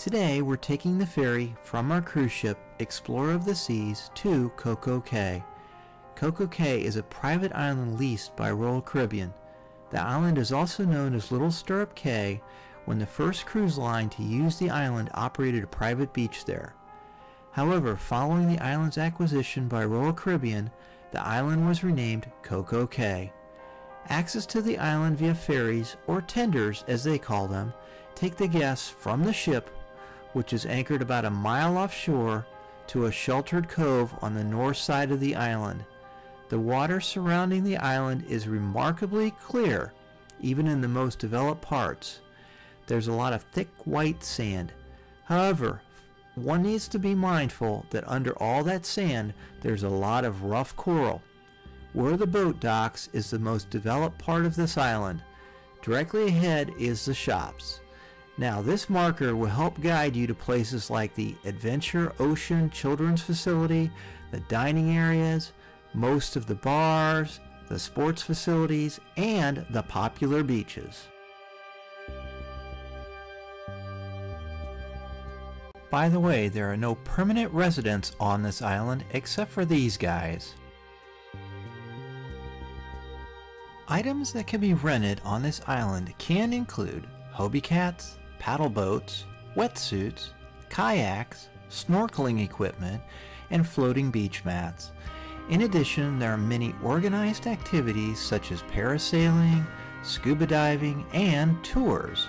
Today we're taking the ferry from our cruise ship Explorer of the Seas to Coco Cay. Coco Cay is a private island leased by Royal Caribbean. The island is also known as Little Stirrup Cay when the first cruise line to use the island operated a private beach there. However, following the island's acquisition by Royal Caribbean, the island was renamed Coco Cay. Access to the island via ferries, or tenders as they call them, take the guests from the ship, which is anchored about a mile offshore, to a sheltered cove on the north side of the island. The water surrounding the island is remarkably clear, even in the most developed parts. There's a lot of thick white sand. However, one needs to be mindful that under all that sand, there's a lot of rough coral. Where the boat docks is the most developed part of this island. Directly ahead is the shops. Now, this marker will help guide you to places like the Adventure Ocean Children's Facility, the dining areas, most of the bars, the sports facilities, and the popular beaches. By the way, there are no permanent residents on this island except for these guys. Items that can be rented on this island can include Hobie cats, paddle boats, wetsuits, kayaks, snorkeling equipment, and floating beach mats. In addition, there are many organized activities such as parasailing, scuba diving, and tours.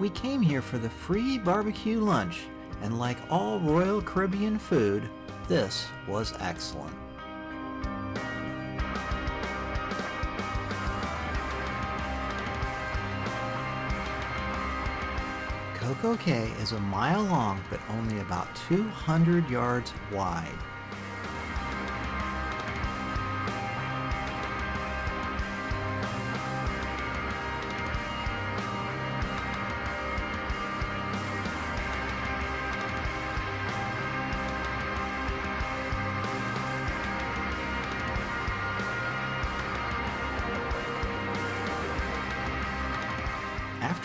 We came here for the free barbecue lunch, and like all Royal Caribbean food, this was excellent. Coco Cay is a mile long but only about 200 yards wide.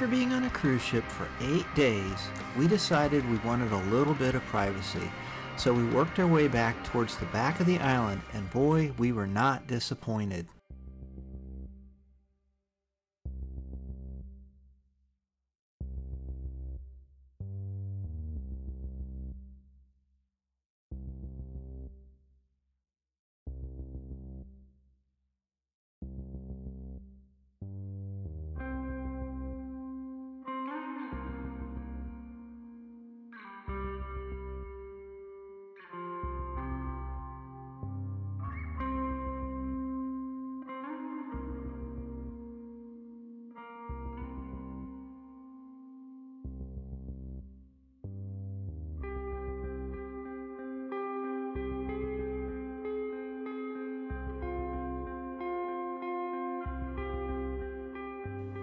After being on a cruise ship for eight days, we decided we wanted a little bit of privacy. So we worked our way back towards the back of the island, and boy, we were not disappointed.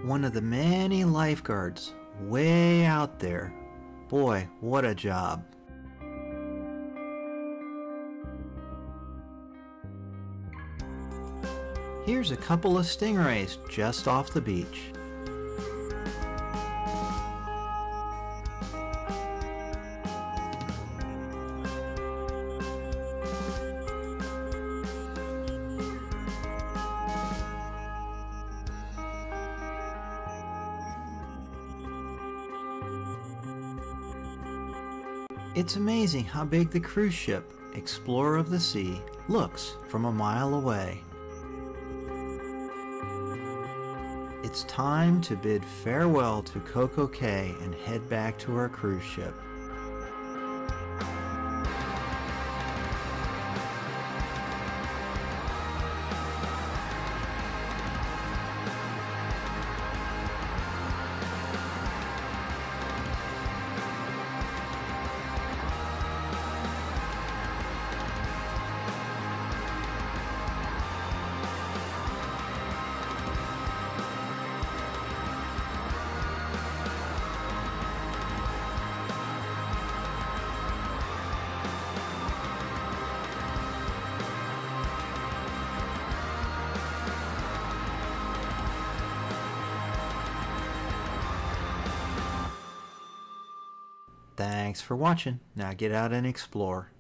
One of the many lifeguards way out there. Boy, what a job. Here's a couple of stingrays just off the beach. It's amazing how big the cruise ship, Explorer of the Sea, looks from a mile away. It's time to bid farewell to Coco Cay and head back to our cruise ship. Thanks for watching. Now get out and explore.